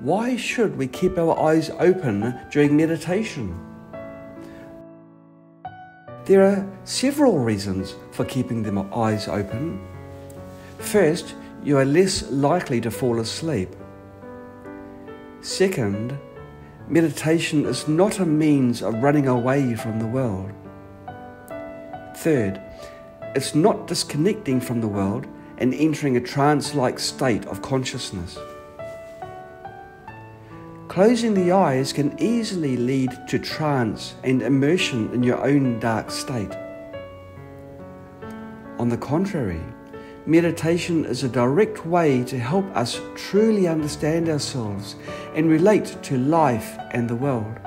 Why should we keep our eyes open during meditation? There are several reasons for keeping them eyes open. First, you are less likely to fall asleep. Second, meditation is not a means of running away from the world. Third, it's not disconnecting from the world and entering a trance like state of consciousness. Closing the eyes can easily lead to trance and immersion in your own dark state. On the contrary, meditation is a direct way to help us truly understand ourselves and relate to life and the world.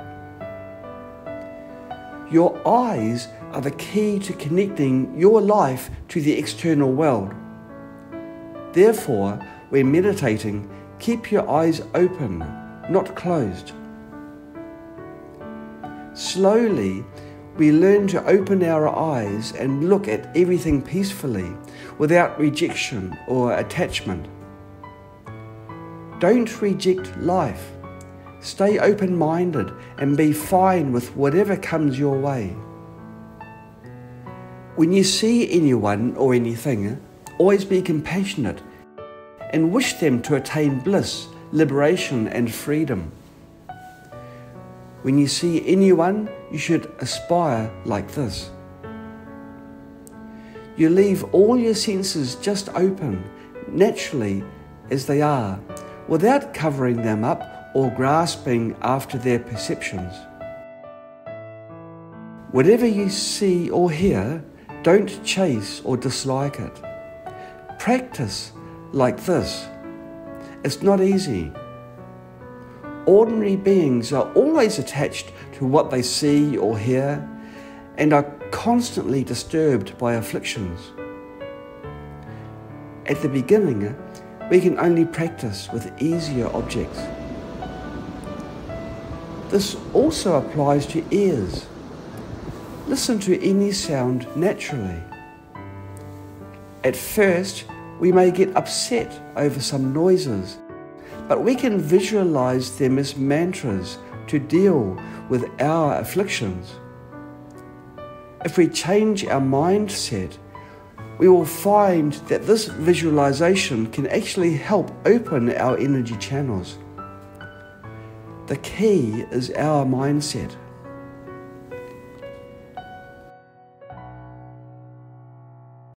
Your eyes are the key to connecting your life to the external world. Therefore, when meditating, keep your eyes open not closed. Slowly, we learn to open our eyes and look at everything peacefully without rejection or attachment. Don't reject life. Stay open minded and be fine with whatever comes your way. When you see anyone or anything, always be compassionate and wish them to attain bliss liberation, and freedom. When you see anyone, you should aspire like this. You leave all your senses just open, naturally as they are, without covering them up or grasping after their perceptions. Whatever you see or hear, don't chase or dislike it. Practice like this it's not easy. Ordinary beings are always attached to what they see or hear and are constantly disturbed by afflictions. At the beginning, we can only practice with easier objects. This also applies to ears. Listen to any sound naturally. At first, we may get upset over some noises, but we can visualize them as mantras to deal with our afflictions. If we change our mindset, we will find that this visualization can actually help open our energy channels. The key is our mindset.